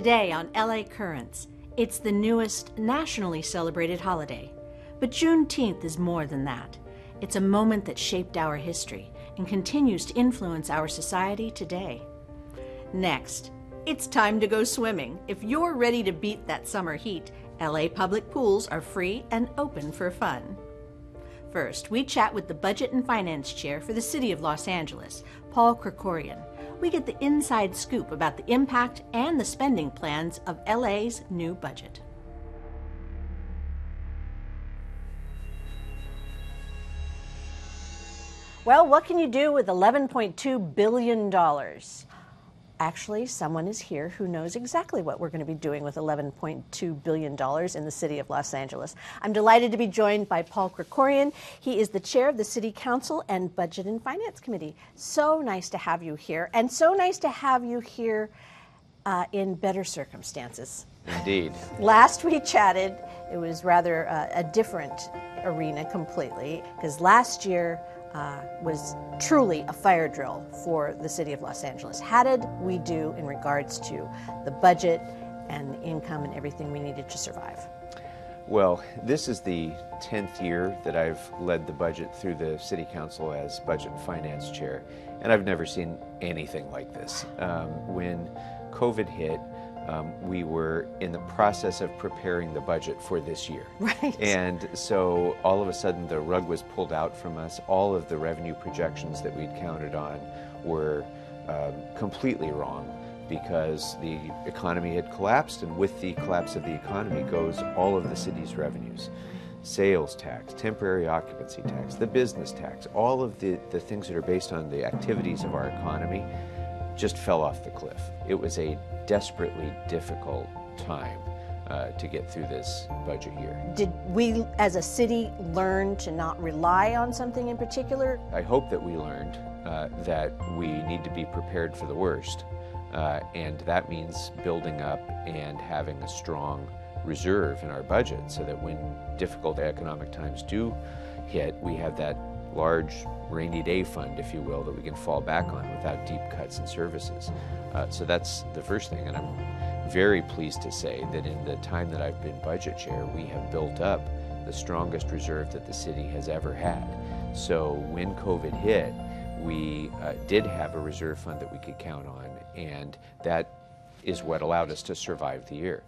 Today on LA Currents, it's the newest nationally celebrated holiday. But Juneteenth is more than that. It's a moment that shaped our history and continues to influence our society today. Next, it's time to go swimming. If you're ready to beat that summer heat, LA public pools are free and open for fun. First, we chat with the Budget and Finance Chair for the City of Los Angeles, Paul Krekorian. We get the inside scoop about the impact and the spending plans of LA's new budget. Well, what can you do with $11.2 billion? Actually, someone is here who knows exactly what we're going to be doing with $11.2 billion in the city of Los Angeles. I'm delighted to be joined by Paul Krekorian. He is the chair of the City Council and Budget and Finance Committee. So nice to have you here, and so nice to have you here uh, in better circumstances. Indeed. Last we chatted, it was rather uh, a different arena completely, because last year, uh, was truly a fire drill for the city of Los Angeles. How did we do in regards to the budget and income and everything we needed to survive? Well, this is the 10th year that I've led the budget through the City Council as Budget and Finance Chair, and I've never seen anything like this. Um, when COVID hit, um, we were in the process of preparing the budget for this year. Right. And so all of a sudden the rug was pulled out from us. All of the revenue projections that we'd counted on were um, completely wrong because the economy had collapsed, and with the collapse of the economy goes all of the city's revenues. Sales tax, temporary occupancy tax, the business tax, all of the, the things that are based on the activities of our economy just fell off the cliff. It was a desperately difficult time uh, to get through this budget year. Did we, as a city, learn to not rely on something in particular? I hope that we learned uh, that we need to be prepared for the worst, uh, and that means building up and having a strong reserve in our budget so that when difficult economic times do hit, we have that large rainy day fund, if you will, that we can fall back on without deep cuts in services. Uh, so that's the first thing. And I'm very pleased to say that in the time that I've been budget chair, we have built up the strongest reserve that the city has ever had. So when COVID hit, we uh, did have a reserve fund that we could count on, and that is what allowed us to survive the year.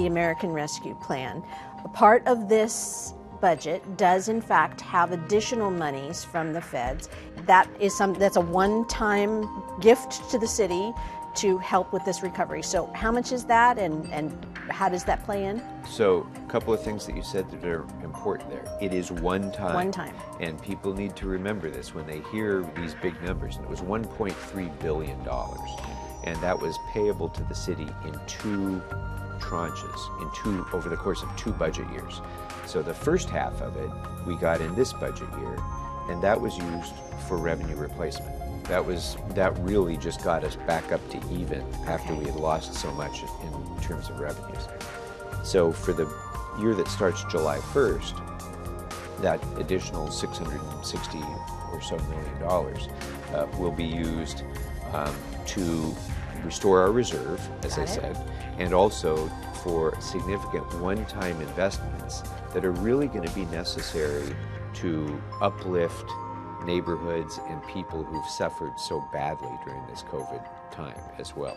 The American Rescue Plan. A part of this budget does in fact have additional monies from the feds. That is some that's a one-time gift to the city to help with this recovery. So how much is that and, and how does that play in? So a couple of things that you said that are important there. It is one time. One time. And people need to remember this when they hear these big numbers. And it was $1.3 billion. And that was payable to the city in two tranches in two over the course of two budget years. So the first half of it we got in this budget year, and that was used for revenue replacement. That was that really just got us back up to even after we had lost so much in terms of revenues. So for the year that starts July 1st, that additional 660 or so million dollars uh, will be used um, to restore our reserve, as Got I it. said, and also for significant one-time investments that are really going to be necessary to uplift neighborhoods and people who've suffered so badly during this COVID time as well.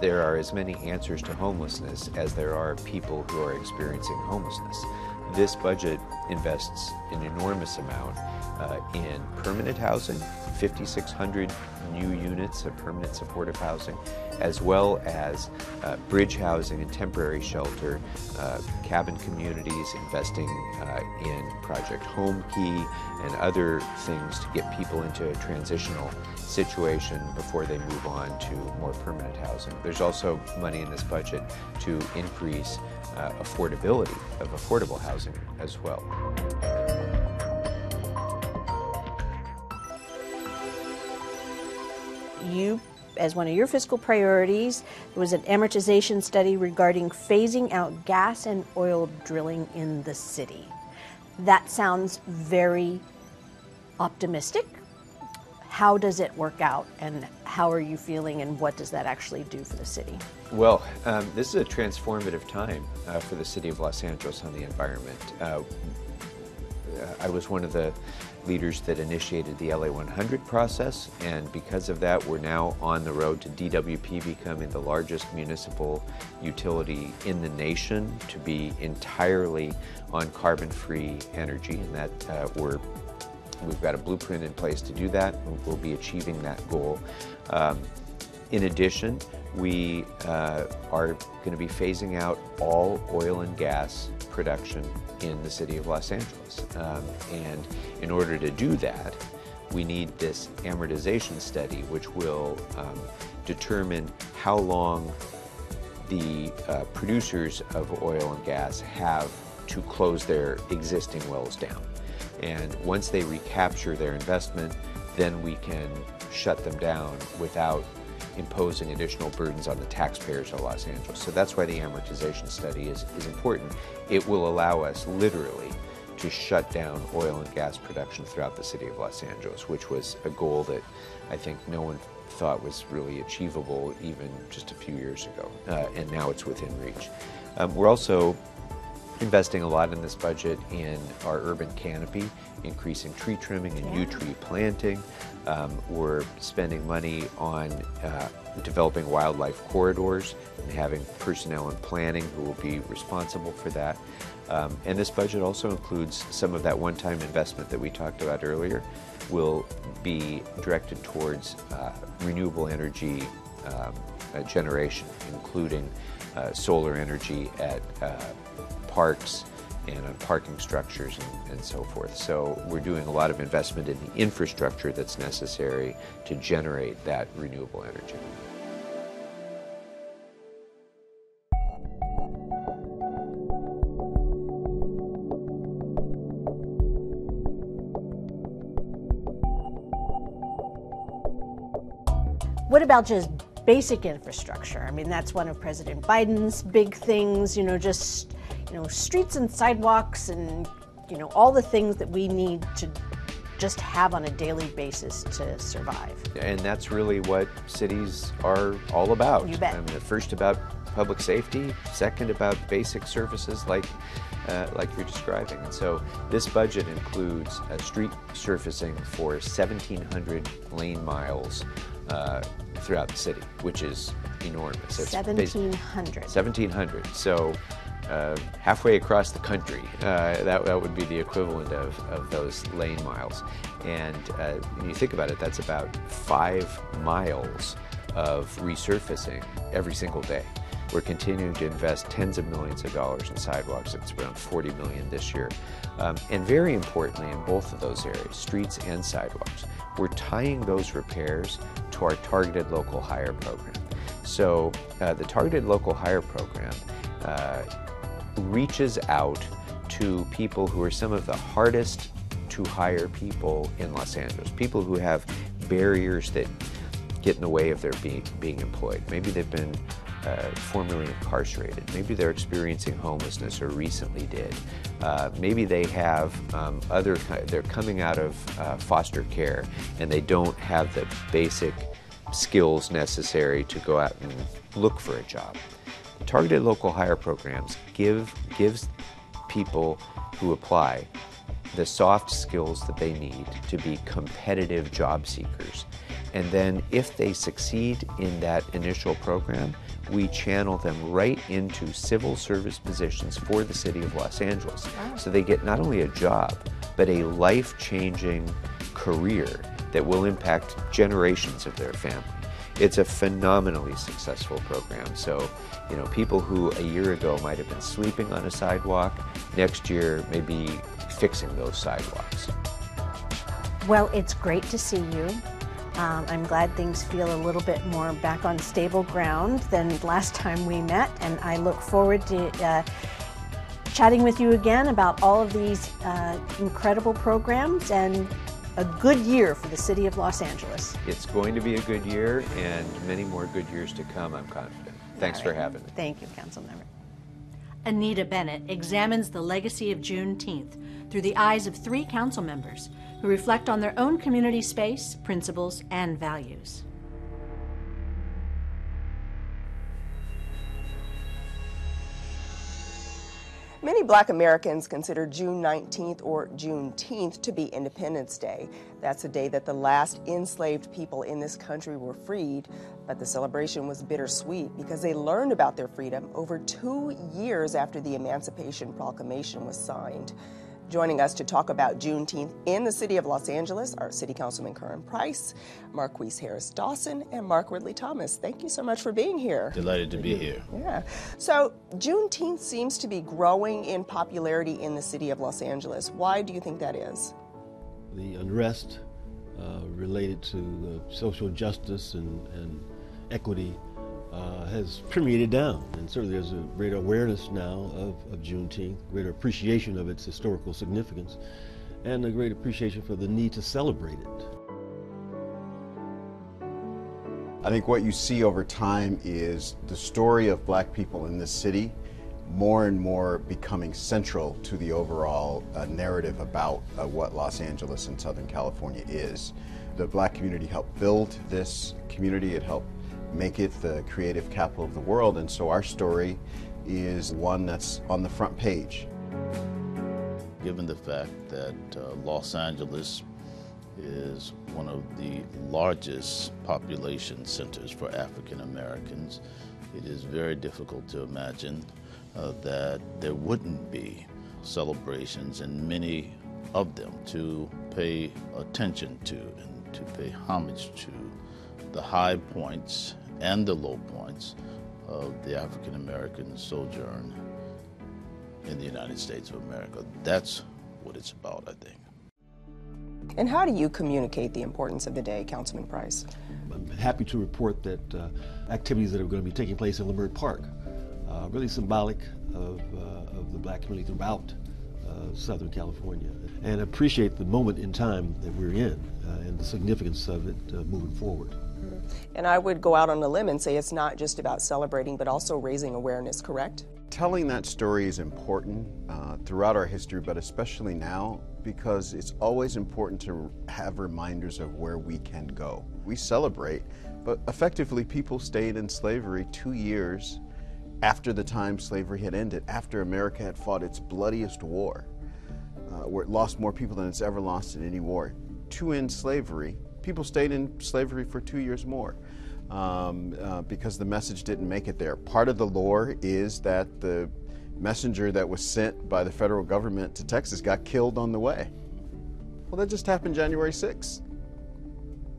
There are as many answers to homelessness as there are people who are experiencing homelessness. This budget invests an enormous amount uh, in permanent housing, 5,600 new units of permanent supportive housing, as well as uh, bridge housing and temporary shelter, uh, cabin communities, investing uh, in Project Home Key and other things to get people into a transitional situation before they move on to more permanent housing. There's also money in this budget to increase uh, affordability of affordable housing as well. You as one of your fiscal priorities. Was an amortization study regarding phasing out gas and oil drilling in the city. That sounds very optimistic. How does it work out, and how are you feeling, and what does that actually do for the city? Well, um, this is a transformative time uh, for the city of Los Angeles on the environment. Uh, I was one of the leaders that initiated the LA 100 process, and because of that, we're now on the road to DWP becoming the largest municipal utility in the nation to be entirely on carbon-free energy, and that uh, we're we've got a blueprint in place to do that. And we'll be achieving that goal. Um, in addition, we uh, are going to be phasing out all oil and gas production in the city of Los Angeles. Um, and in order to do that, we need this amortization study, which will um, determine how long the uh, producers of oil and gas have to close their existing wells down. And once they recapture their investment, then we can shut them down without imposing additional burdens on the taxpayers of Los Angeles. So that's why the amortization study is, is important. It will allow us literally to shut down oil and gas production throughout the city of Los Angeles, which was a goal that I think no one thought was really achievable even just a few years ago, uh, and now it's within reach. Um, we're also investing a lot in this budget in our urban canopy, increasing tree trimming and yeah. new tree planting. Um, we're spending money on uh, developing wildlife corridors and having personnel in planning who will be responsible for that. Um, and this budget also includes some of that one-time investment that we talked about earlier will be directed towards uh, renewable energy um, uh, generation, including uh, solar energy at uh, parks and on parking structures and, and, so forth. So we're doing a lot of investment in the infrastructure that's necessary to generate that renewable energy. What about just basic infrastructure? I mean, that's one of President Biden's big things, you know, just you know, streets and sidewalks and, you know, all the things that we need to just have on a daily basis to survive. And that's really what cities are all about. You bet. I mean, first about public safety, second about basic services like uh, like you're describing. And so this budget includes a street surfacing for 1,700 lane miles uh, throughout the city, which is enormous. 1,700. 1,700. So uh, halfway across the country. Uh, that, that would be the equivalent of, of those lane miles. And uh, when you think about it, that's about five miles of resurfacing every single day. We're continuing to invest tens of millions of dollars in sidewalks. It's around 40 million this year. Um, and very importantly, in both of those areas, streets and sidewalks, we're tying those repairs to our targeted local hire program. So uh, the targeted local hire program uh, reaches out to people who are some of the hardest to hire people in Los Angeles, people who have barriers that get in the way of their being, being employed. Maybe they've been uh, formerly incarcerated. Maybe they're experiencing homelessness or recently did. Uh, maybe they have um, other, they're coming out of uh, foster care and they don't have the basic skills necessary to go out and look for a job. Targeted local hire programs give gives people who apply the soft skills that they need to be competitive job seekers. And then if they succeed in that initial program, we channel them right into civil service positions for the city of Los Angeles. Wow. So they get not only a job, but a life-changing career that will impact generations of their family. It's a phenomenally successful program. So, you know, people who a year ago might have been sleeping on a sidewalk, next year may be fixing those sidewalks. Well, it's great to see you. Um, I'm glad things feel a little bit more back on stable ground than last time we met, and I look forward to uh, chatting with you again about all of these uh, incredible programs and a good year for the city of Los Angeles. It's going to be a good year and many more good years to come, I'm confident. Thanks right. for having me. Thank you, Council Member. Anita Bennett examines the legacy of Juneteenth through the eyes of three council members who reflect on their own community space, principles, and values. Many black Americans consider June 19th or Juneteenth to be Independence Day. That's the day that the last enslaved people in this country were freed. But the celebration was bittersweet because they learned about their freedom over two years after the Emancipation Proclamation was signed. Joining us to talk about Juneteenth in the city of Los Angeles are City Councilman Curren Price, Marqueece Harris Dawson, and Mark Ridley Thomas. Thank you so much for being here. Delighted to be here. Yeah. So, Juneteenth seems to be growing in popularity in the city of Los Angeles. Why do you think that is? The unrest uh, related to uh, social justice and, and equity uh, has permeated down. And certainly there's a greater awareness now of, of Juneteenth, greater appreciation of its historical significance, and a great appreciation for the need to celebrate it. I think what you see over time is the story of black people in this city more and more becoming central to the overall uh, narrative about uh, what Los Angeles and Southern California is. The black community helped build this community, it helped make it the creative capital of the world. And so our story is one that's on the front page. Given the fact that uh, Los Angeles is one of the largest population centers for African Americans, it is very difficult to imagine uh, that there wouldn't be celebrations and many of them to pay attention to and to pay homage to the high points and the low points of the African American sojourn in the United States of America. That's what it's about, I think. And how do you communicate the importance of the day, Councilman Price? I'm happy to report that uh, activities that are going to be taking place in Leimert Park, uh, really symbolic of, uh, of the black community throughout uh, Southern California, and appreciate the moment in time that we're in uh, and the significance of it uh, moving forward. And I would go out on a limb and say it's not just about celebrating, but also raising awareness, correct? Telling that story is important uh, throughout our history, but especially now because it's always important to have reminders of where we can go. We celebrate, but effectively, people stayed in slavery two years after the time slavery had ended, after America had fought its bloodiest war, uh, where it lost more people than it's ever lost in any war. To end slavery, people stayed in slavery for two years more um, uh, because the message didn't make it there. Part of the lore is that the messenger that was sent by the federal government to Texas got killed on the way. Well, that just happened January 6th.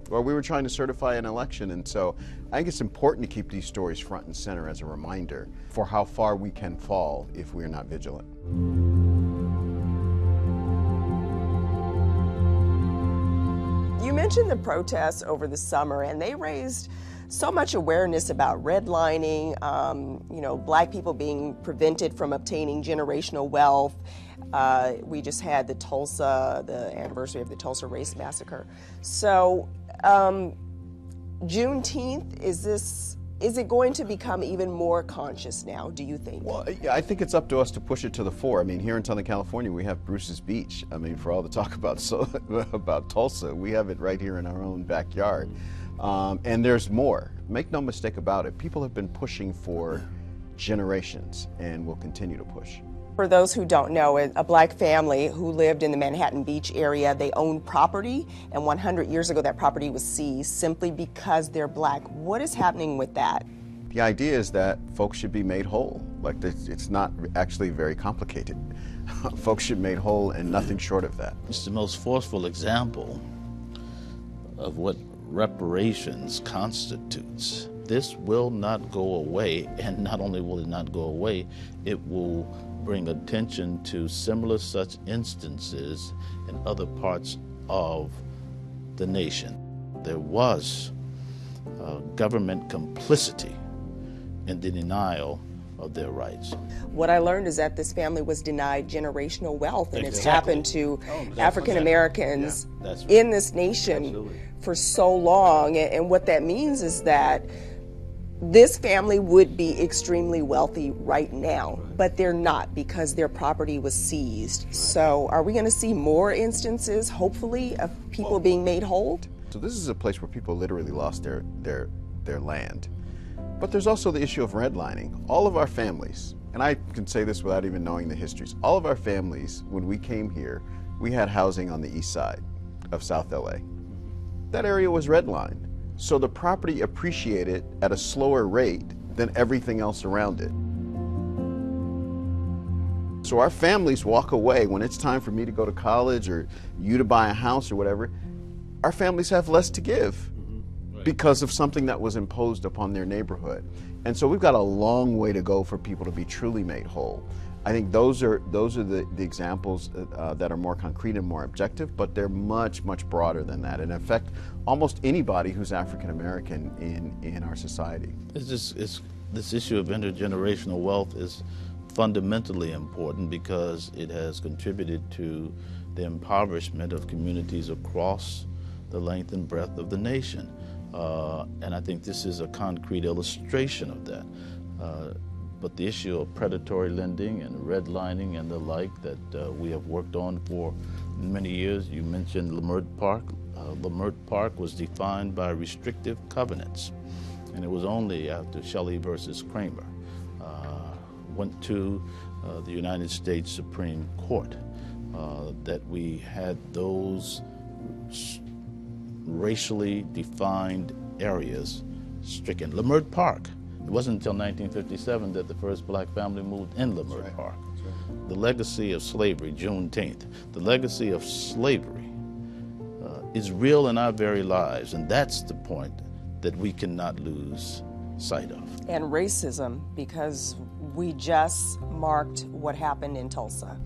Well, we were trying to certify an election, and so I think it's important to keep these stories front and center as a reminder for how far we can fall if we're not vigilant. Mentioned the protests over the summer, and they raised so much awareness about redlining, um, you know, black people being prevented from obtaining generational wealth. Uh, we just had the Tulsa, the anniversary of the Tulsa Race Massacre. So, um, Juneteenth, is this is it going to become even more conscious now, do you think? Well, I think it's up to us to push it to the fore. I mean, here in Southern California, we have Bruce's Beach. I mean, for all the talk about so, about Tulsa, we have it right here in our own backyard. Um, and there's more. Make no mistake about it. People have been pushing for generations and will continue to push. For those who don't know, a black family who lived in the Manhattan Beach area, they owned property, and 100 years ago that property was seized simply because they're black. What is happening with that? The idea is that folks should be made whole. Like, it's not actually very complicated. folks should be made whole and nothing short of that. It's the most forceful example of what reparations constitutes. This will not go away, and not only will it not go away, it will bring attention to similar such instances in other parts of the nation. There was uh, government complicity in the denial of their rights. What I learned is that this family was denied generational wealth, and it's happened to Oh, African Americans Yeah, right. in this nation for so long. And what that means is that this family would be extremely wealthy right now, but they're not because their property was seized. So, are we going to see more instances, hopefully, of people being made whole? So this is a place where people literally lost their their their land. But there's also the issue of redlining. All of our families, and I can say this without even knowing the histories, all of our families, when we came here, we had housing on the east side of South LA. That area was redlined. So the property appreciated at a slower rate than everything else around it. So our families walk away when it's time for me to go to college or you to buy a house or whatever. Our families have less to give mm-hmm. because of something that was imposed upon their neighborhood. And so we've got a long way to go for people to be truly made whole. I think those are those are the, the examples uh, that are more concrete and more objective, but they're much much broader than that and affect almost anybody who's African American in in our society. It's just, it's, this issue of intergenerational wealth is fundamentally important because it has contributed to the impoverishment of communities across the length and breadth of the nation. Uh, and I think this is a concrete illustration of that. Uh, but the issue of predatory lending and redlining and the like that uh, we have worked on for many years, you mentioned Leimert Park. Uh, Park was defined by restrictive covenants, and it was only after Shelley versus Kraemer uh, went to uh, the United States Supreme Court uh, that we had those racially defined areas stricken. Leimert Park. It wasn't until 1957 that the first black family moved in Leimert Park. The legacy of slavery, Juneteenth, the legacy of slavery uh, is real in our very lives, and that's the point that we cannot lose sight of. And racism, because we just marked what happened in Tulsa.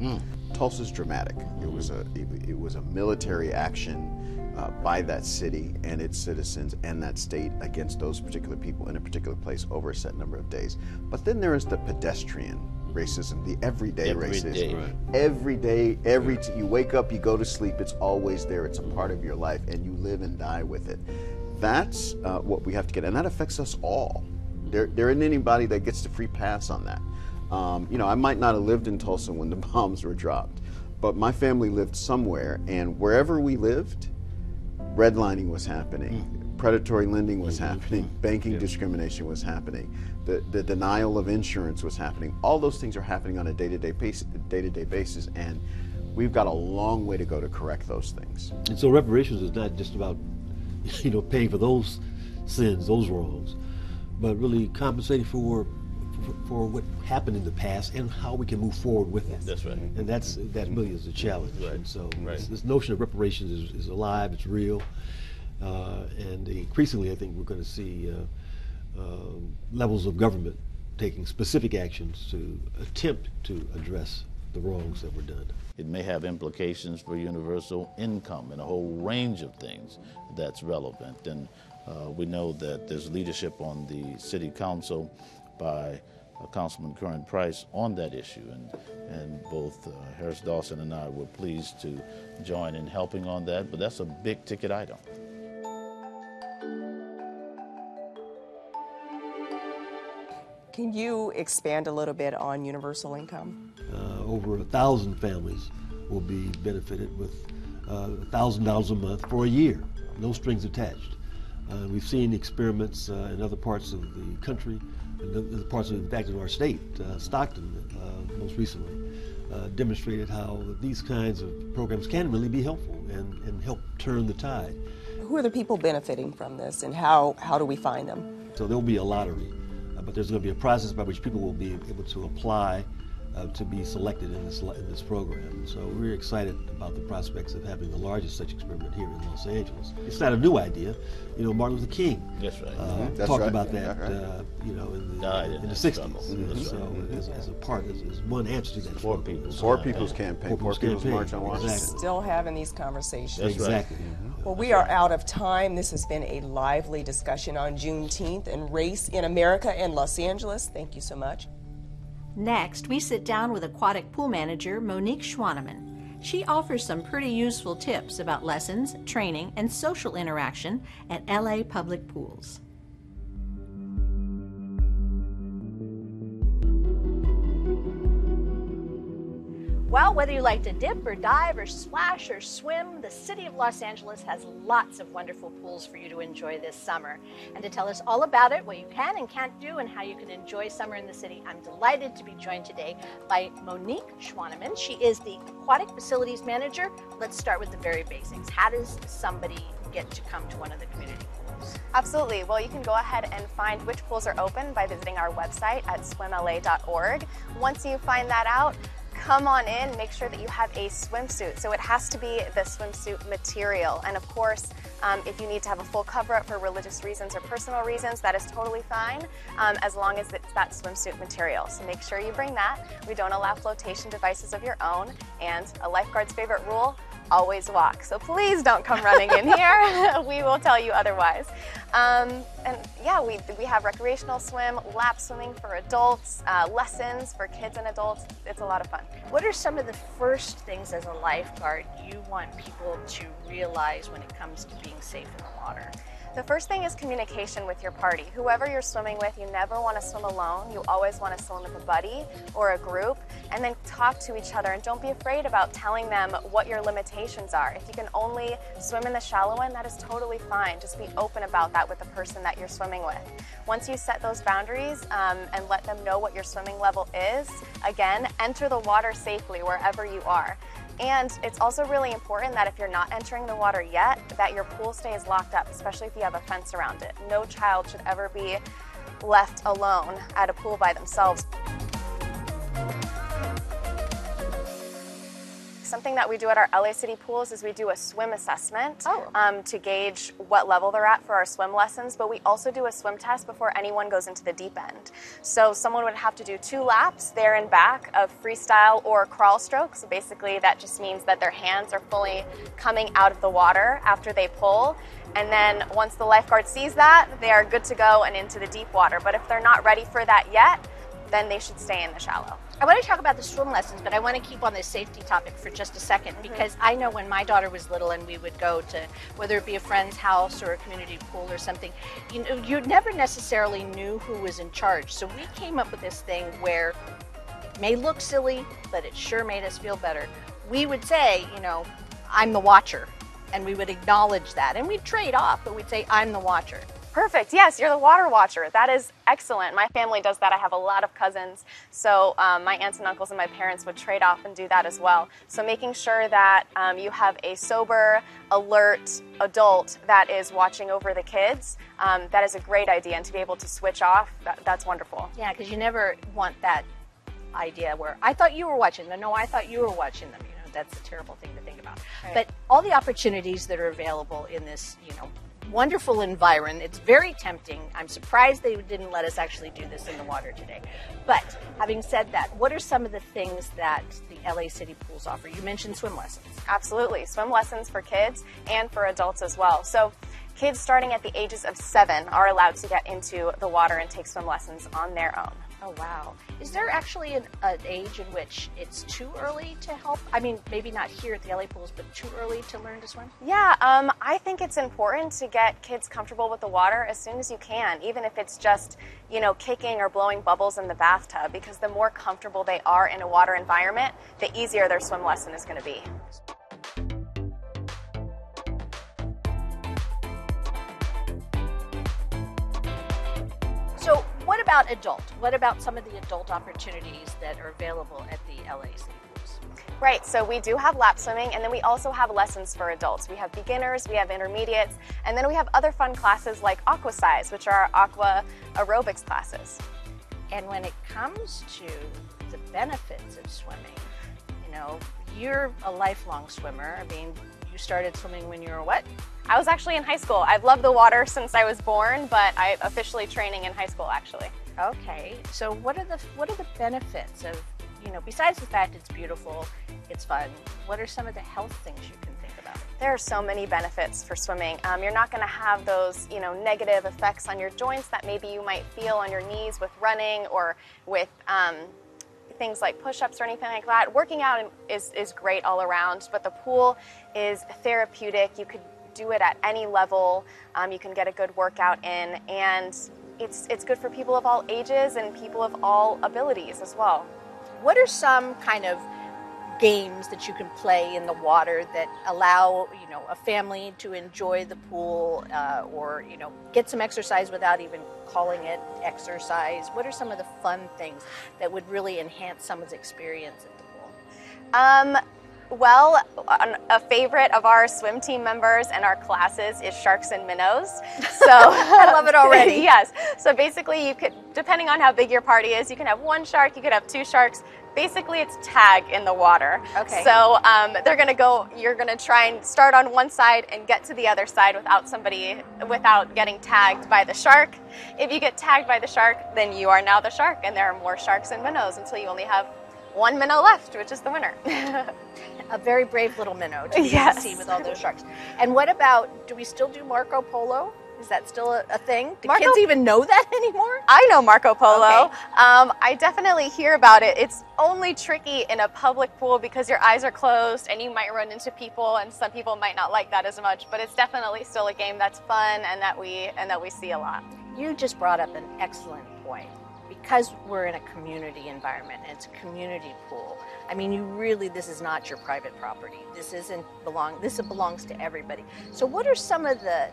Tulsa's dramatic. It was a it, it was a military action uh, by that city and its citizens and that state against those particular people in a particular place over a set number of days. But then there is the pedestrian racism, the everyday Every racism. day. Right. Every day, every t- you wake up, you go to sleep, it's always there. It's a part of your life, and you live and die with it. That's uh, what we have to get, and that affects us all. There, there isn't anybody that gets the free pass on that. Um, you know, I might not have lived in Tulsa when the bombs were dropped, but my family lived somewhere, and wherever we lived, redlining was happening, mm. predatory lending was mm-hmm. happening, mm-hmm. banking discrimination was happening, the, the denial of insurance was happening. All those things are happening on a day-to-day basis, day-to-day basis, and we've got a long way to go to correct those things. And so reparations is not just about, you know, paying for those sins, those wrongs, but really compensating for for, what happened in the past and how we can move forward with it. That's right. And that's that really is the challenge. Right. And so Right. this, this notion of reparations is, is alive, it's real, uh, and increasingly I think we're going to see uh, um levels of government taking specific actions to attempt to address the wrongs that were done. It may have implications for universal income and a whole range of things that's relevant. And uh, we know that there's leadership on the city council by uh, Councilman Curren Price on that issue. And, and both uh, Harris Dawson and I were pleased to join in helping on that. But that's a big ticket item. Can you expand a little bit on universal income? uh, over a thousand families will be benefited with uh, a thousand dollars a month for a year, no strings attached. Uh, we've seen experiments uh, in other parts of the country, in other parts fact, in our state, uh, Stockton, uh, most recently, uh, demonstrated how these kinds of programs can really be helpful and, and help turn the tide. Who are the people benefiting from this, and how, how do we find them? So there'll be a lottery, uh, but there's going to be a process by which people will be able to apply uh, to be selected in this in this program. So we're excited about the prospects of having the largest such experiment here in Los Angeles. It's not a new idea. You know, Martin Luther King That's right. uh, That's talked right. about Yeah, that. right. Uh, you know, in the, Died in in the 60s. struggle. Mhm. That's So right. as, as a part, as, as one answer to that Poor struggle. people's Poor People's yeah. Campaign, Poor Poor People's People's Campaign. March on Washington. Exactly. Still having these conversations. That's right. Exactly. Well, we are out of time. This has been a lively discussion on Juneteenth and race in America and Los Angeles. Thank you so much. Next, we sit down with aquatic pool manager Monique Schwaneman. She offers some pretty useful tips about lessons, training, and social interaction at LA public pools. Well, whether you like to dip or dive or splash or swim, the city of Los Angeles has lots of wonderful pools for you to enjoy this summer. And to tell us all about it, what you can and can't do, and how you can enjoy summer in the city, I'm delighted to be joined today by Monique Schwaneman. She is the Aquatic Facilities Manager. Let's start with the very basics. How does somebody get to come to one of the community pools? Absolutely. Well, you can go ahead and find which pools are open by visiting our website at swimla.org. Once you find that out, come on in, make sure that you have a swimsuit. So it has to be the swimsuit material. And of course, um, if you need to have a full cover up for religious reasons or personal reasons, that is totally fine um, as long as it's that swimsuit material. So make sure you bring that. We don't allow flotation devices of your own. And a lifeguard's favorite rule, always walk. So please don't come running in here. we will tell you otherwise. Um, and yeah, we, we have recreational swim, lap swimming for adults, uh, lessons for kids and adults. It's a lot of fun. What are some of the first things as a lifeguard you want people to realize when it comes to being safe in the water? The first thing is communication with your party. Whoever you're swimming with, you never want to swim alone. You always want to swim with a buddy or a group and then talk to each other and don't be afraid about telling them what your limitations are. If you can only swim in the shallow end, that is totally fine. Just be open about that with the person that you're swimming with. Once you set those boundaries um, and let them know what your swimming level is, again, enter the water safely wherever you are. And it's also really important that if you're not entering the water yet, that your pool stays locked up, especially if you have a fence around it. No child should ever be left alone at a pool by themselves. Something that we do at our LA City pools is we do a swim assessment oh. um, to gauge what level they're at for our swim lessons, but we also do a swim test before anyone goes into the deep end. So someone would have to do two laps there and back of freestyle or crawl stroke. So basically, that just means that their hands are fully coming out of the water after they pull. And then once the lifeguard sees that, they are good to go and into the deep water. But if they're not ready for that yet, then they should stay in the shallow. I want to talk about the swim lessons, but I want to keep on this safety topic for just a 2nd mm-hmm. because I know when my daughter was little and we would go to whether it be a friend's house or a community pool or something, you know, you never necessarily knew who was in charge. So we came up with this thing where it may look silly, but it sure made us feel better. We would say, you know, I'm the watcher, and we would acknowledge that, and we'd trade off, but we'd say, I'm the watcher. Perfect. Yes, you're the water watcher. That is excellent. My family does that. I have a lot of cousins. So um, my aunts and uncles and my parents would trade off and do that as well. So making sure that um, you have a sober, alert adult that is watching over the kids, um, that is a great idea. And to be able to switch off, that, that's wonderful. Yeah, because you never want that idea where I thought you were watching them. No, I thought you were watching them. You know, that's a terrible thing to think about. Right. But all the opportunities that are available in this, you know, wonderful environment. It's very tempting. I'm surprised they didn't let us actually do this in the water today. But having said that, what are some of the things that the LA City pools offer? You mentioned swim lessons. Absolutely. Swim lessons for kids and for adults as well. So kids starting at the ages of seven are allowed to get into the water and take swim lessons on their own. Oh, wow. Is there actually an, an, age in which it's too early to help? I mean, maybe not here at the LA pools, but too early to learn to swim? Yeah, um, I think it's important to get kids comfortable with the water as soon as you can, even if it's just, you know, kicking or blowing bubbles in the bathtub, because the more comfortable they are in a water environment, the easier their swim lesson is going to be. So, what about adult? What about some of the adult opportunities that are available at the LA City Pools? Right, so we do have lap swimming and then we also have lessons for adults. We have beginners, we have intermediates, and then we have other fun classes like aquasize, which are our aqua aerobics classes. And when it comes to the benefits of swimming, you know, you're a lifelong swimmer. I mean, you started swimming when you were what? I was actually in high school. I've loved the water since I was born, but I'm officially training in high school actually. Okay. So what are the what are the benefits of, you know, besides the fact it's beautiful, it's fun, what are some of the health things you can think about? There are so many benefits for swimming. Um, you're not going to have those, you know, negative effects on your joints that maybe you might feel on your knees with running or with um, things like push-ups or anything like that. Working out is, is great all around, but the pool is therapeutic. You could do it at any level. Um, you can get a good workout in, and it's, it's good for people of all ages and people of all abilities as well. What are some kind of games that you can play in the water that allow you know a family to enjoy the pool uh, or you know get some exercise without even calling it exercise. What are some of the fun things that would really enhance someone's experience at the pool? Um, well, a favorite of our swim team members and our classes is sharks and minnows. So I love it already. yes. So basically, you could, depending on how big your party is, you can have one shark, you could have two sharks. Basically, it's tag in the water. Okay. So um, they're gonna go. You're gonna try and start on one side and get to the other side without somebody, without getting tagged by the shark. If you get tagged by the shark, then you are now the shark, and there are more sharks and minnows until you only have one minnow left, which is the winner. a very brave little minnow to yes. see with all those sharks. And what about, do we still do Marco Polo? Is that still a, a thing? Do Marco, kids even know that anymore? I know Marco Polo. Okay. Um, I definitely hear about it. It's only tricky in a public pool because your eyes are closed and you might run into people, and some people might not like that as much. But it's definitely still a game that's fun and that we and that we see a lot. You just brought up an excellent point because we're in a community environment and it's a community pool i mean you really this is not your private property. This isn't belong this belongs to everybody. So what are some of the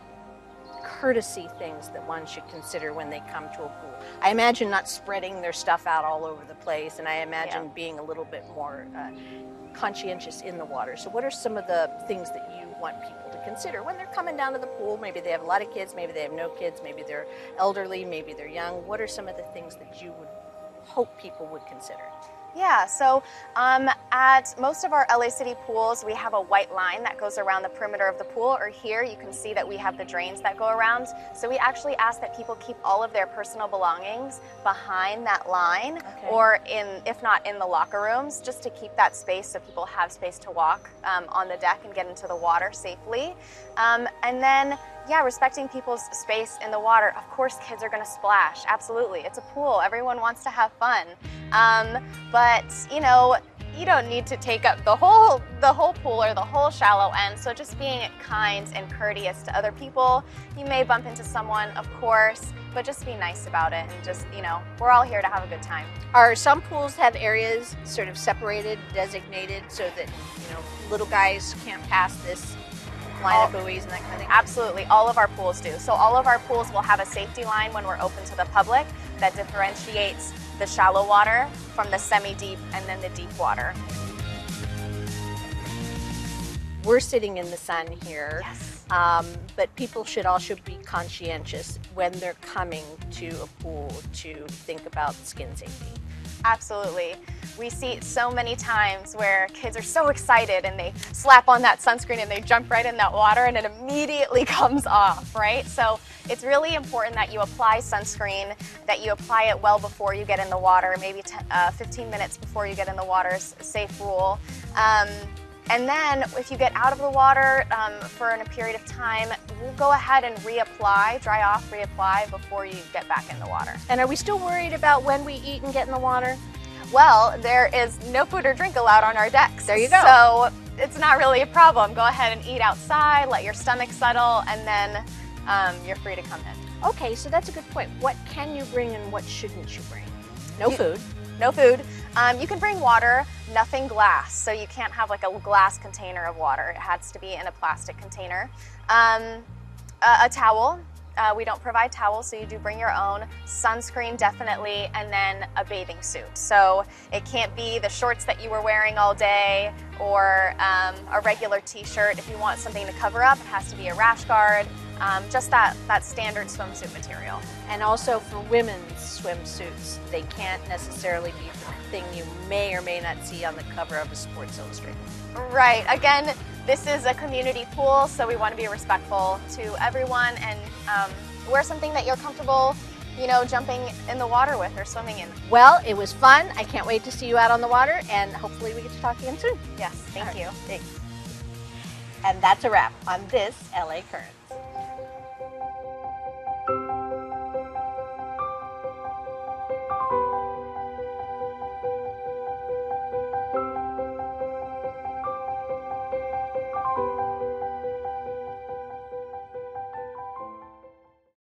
courtesy things that one should consider when they come to a pool? I imagine not spreading their stuff out all over the place and i imagine yeah. being a little bit more uh, conscientious in the water. So what are some of the things that you want people consider when they're coming down to the pool. Maybe they have a lot of kids, maybe they have no kids, maybe they're elderly, maybe they're young. What are some of the things that you would hope people would consider? Yeah, so um, at most of our LA City pools, we have a white line that goes around the perimeter of the pool, or here you can see that we have the drains that go around. So we actually ask that people keep all of their personal belongings behind that line, okay. or in, if not in the locker rooms, just to keep that space so people have space to walk um, on the deck and get into the water safely. Um, and then yeah, respecting people's space in the water. Of course, kids are going to splash. Absolutely. It's a pool. Everyone wants to have fun. Um, but, you know, you don't need to take up the whole the whole pool or the whole shallow end. So just being kind and courteous to other people. You may bump into someone, of course, but just be nice about it and just, you know, we're all here to have a good time. Are some pools have areas sort of separated, designated so that, you know, little guys can't pass this line all, of buoys and that kind of thing? Absolutely, all of our pools do. So all of our pools will have a safety line when we're open to the public that differentiates the shallow water from the semi-deep and then the deep water. We're sitting in the sun here. Yes. Um, but people should also be conscientious when they're coming to a pool to think about skin safety. Absolutely. We see so many times where kids are so excited and they slap on that sunscreen and they jump right in that water and it immediately comes off, right? So it's really important that you apply sunscreen, that you apply it well before you get in the water, maybe uh, 15 minutes before you get in the water, is safe rule. Um, and then if you get out of the water um, for a period of time, we'll go ahead and reapply, dry off, reapply before you get back in the water. And are we still worried about when we eat and get in the water? Well, there is no food or drink allowed on our decks. There you go. So it's not really a problem. Go ahead and eat outside, let your stomach settle, and then um, you're free to come in. Okay, so that's a good point. What can you bring and what shouldn't you bring? No you, food. No food. Um, you can bring water, nothing glass. So you can't have like a glass container of water. It has to be in a plastic container. Um, a, a, towel. Uh, we don't provide towels, so you do bring your own. Sunscreen, definitely, and then a bathing suit. So it can't be the shorts that you were wearing all day or um, a regular t-shirt. If you want something to cover up, it has to be a rash guard. Um, just that, that standard swimsuit material. And also for women's swimsuits, they can't necessarily be the thing you may or may not see on the cover of a Sports Illustrated. Right. Again, this is a community pool, so we want to be respectful to everyone and um, wear something that you're comfortable you know, jumping in the water with or swimming in. Well, it was fun. I can't wait to see you out on the water, and hopefully we get to talk again soon. Yes, thank right. you. Thanks. And that's a wrap on this LA Current.